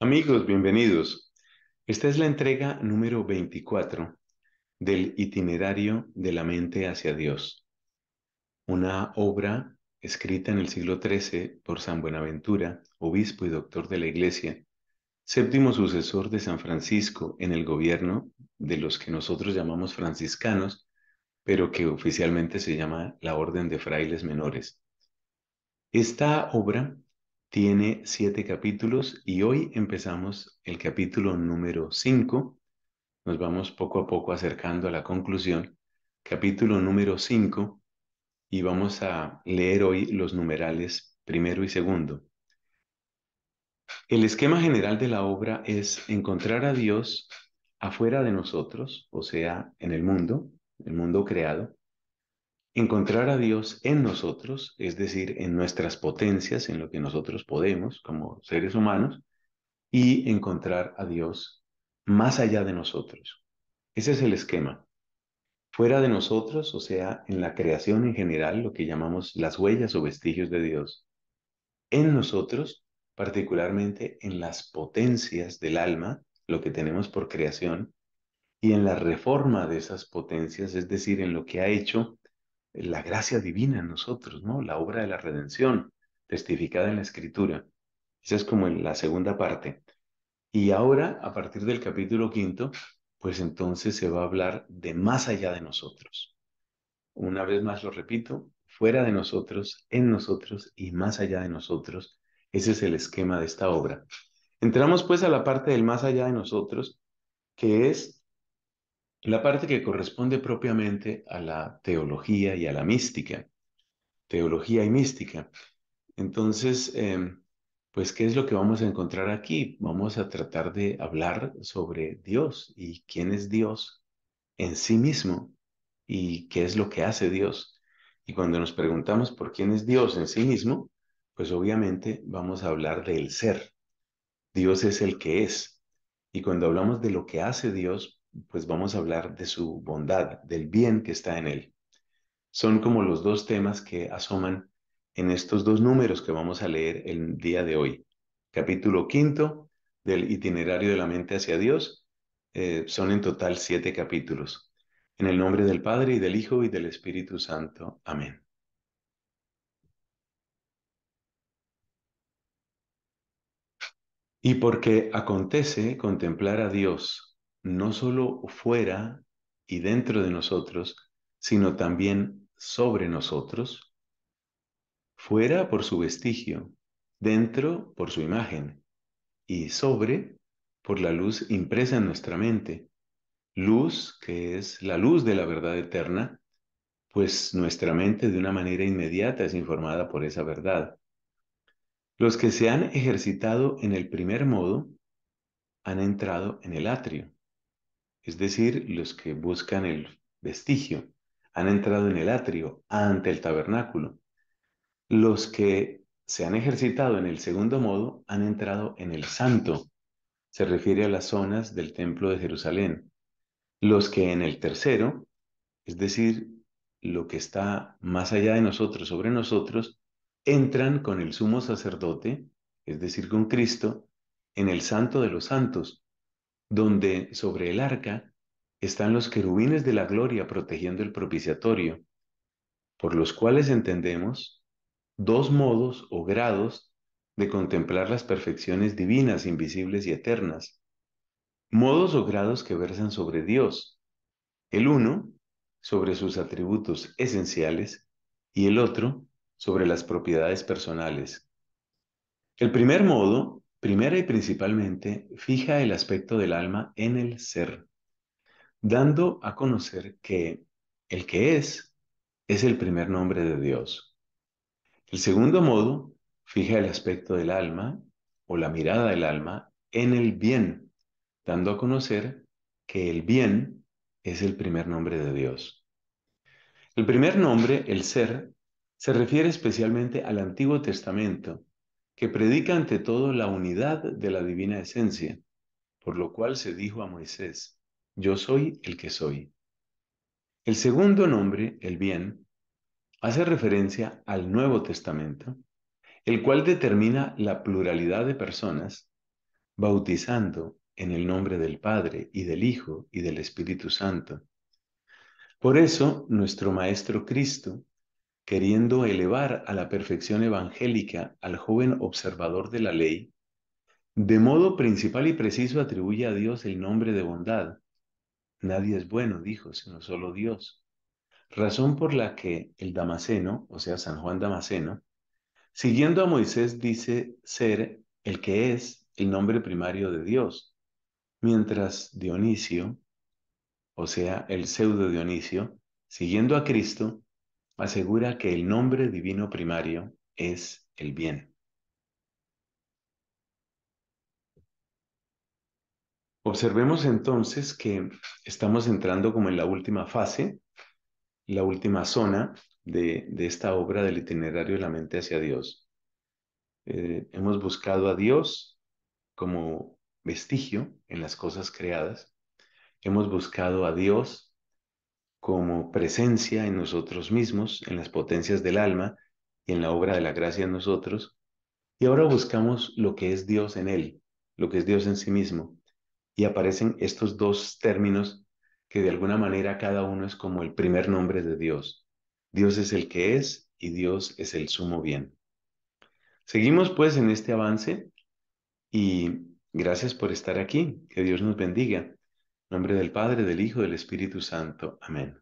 Amigos, bienvenidos. Esta es la entrega número 24 del itinerario de la mente hacia Dios, una obra escrita en el siglo XIII por San Buenaventura, obispo y doctor de la Iglesia, séptimo sucesor de San Francisco en el gobierno de los que nosotros llamamos franciscanos, pero que oficialmente se llama la Orden de Frailes Menores. Esta obra tiene siete capítulos y hoy empezamos el capítulo número cinco. Nos vamos poco a poco acercando a la conclusión. Capítulo número cinco y vamos a leer hoy los numerales primero y segundo. El esquema general de la obra es encontrar a Dios afuera de nosotros, o sea, en el mundo, el mundo creado, encontrar a Dios en nosotros, es decir, en nuestras potencias, en lo que nosotros podemos como seres humanos, y encontrar a Dios más allá de nosotros. Ese es el esquema. Fuera de nosotros, o sea, en la creación en general, lo que llamamos las huellas o vestigios de Dios. En nosotros, particularmente en las potencias del alma, lo que tenemos por creación, y en la reforma de esas potencias, es decir, en lo que ha hecho la gracia divina en nosotros, ¿no? La obra de la redención testificada en la escritura. Esa es como la segunda parte. Y ahora, a partir del capítulo quinto, pues entonces se va a hablar de más allá de nosotros. Una vez más lo repito, fuera de nosotros, en nosotros y más allá de nosotros. Ese es el esquema de esta obra. Entramos pues a la parte del más allá de nosotros, que es la parte que corresponde propiamente a la teología y a la mística, teología y mística. Entonces, em, pues, ¿qué es lo que vamos a encontrar aquí? Vamos a tratar de hablar sobre Dios y quién es Dios en sí mismo y qué es lo que hace Dios. Y cuando nos preguntamos por quién es Dios en sí mismo, pues obviamente vamos a hablar del ser. Dios es el que es. Y cuando hablamos de lo que hace Dios, pues vamos a hablar de su bondad, del bien que está en él. Son como los dos temas que asoman en estos dos números que vamos a leer el día de hoy. Capítulo quinto del itinerario de la mente hacia Dios. Eh, son en total siete capítulos. En el nombre del Padre y del Hijo y del Espíritu Santo. Amén. Y porque acontece contemplar a Dios no solo fuera y dentro de nosotros, sino también sobre nosotros, fuera por su vestigio, dentro por su imagen y sobre por la luz impresa en nuestra mente, luz que es la luz de la verdad eterna, pues nuestra mente de una manera inmediata es informada por esa verdad. Los que se han ejercitado en el primer modo han entrado en el atrio es decir, los que buscan el vestigio, han entrado en el atrio ante el tabernáculo. Los que se han ejercitado en el segundo modo han entrado en el santo. Se refiere a las zonas del templo de Jerusalén. Los que en el tercero, es decir, lo que está más allá de nosotros, sobre nosotros, entran con el sumo sacerdote, es decir, con Cristo, en el santo de los santos, donde sobre el arca están los querubines de la gloria protegiendo el propiciatorio, por los cuales entendemos dos modos o grados de contemplar las perfecciones divinas, invisibles y eternas. Modos o grados que versan sobre Dios. El uno sobre sus atributos esenciales y el otro sobre las propiedades personales. El primer modo primera y principalmente, fija el aspecto del alma en el ser, dando a conocer que el que es es el primer nombre de Dios. El segundo modo, fija el aspecto del alma o la mirada del alma en el bien, dando a conocer que el bien es el primer nombre de Dios. El primer nombre, el ser, se refiere especialmente al Antiguo Testamento que predica ante todo la unidad de la divina esencia, por lo cual se dijo a Moisés, yo soy el que soy. El segundo nombre, el bien, hace referencia al Nuevo Testamento, el cual determina la pluralidad de personas, bautizando en el nombre del Padre y del Hijo y del Espíritu Santo. Por eso, nuestro Maestro Cristo, queriendo elevar a la perfección evangélica al joven observador de la ley, de modo principal y preciso atribuye a Dios el nombre de bondad. Nadie es bueno, dijo, sino solo Dios. Razón por la que el Damasceno, o sea, San Juan Damasceno, siguiendo a Moisés dice ser el que es el nombre primario de Dios, mientras Dionisio, o sea, el pseudo Dionisio, siguiendo a Cristo, asegura que el nombre divino primario es el bien. Observemos entonces que estamos entrando como en la última fase, la última zona de, esta obra del itinerario de la mente hacia Dios. Eh, hemos buscado a Dios como vestigio en las cosas creadas. Hemos buscado a Dios como presencia en nosotros mismos, en las potencias del alma y en la obra de la gracia en nosotros. Y ahora buscamos lo que es Dios en Él, lo que es Dios en sí mismo. Y aparecen estos dos términos que de alguna manera cada uno es como el primer nombre de Dios. Dios es el que es y Dios es el sumo bien. Seguimos pues en este avance y gracias por estar aquí. Que Dios nos bendiga. Nombre del Padre, del Hijo, del Espíritu Santo. Amén.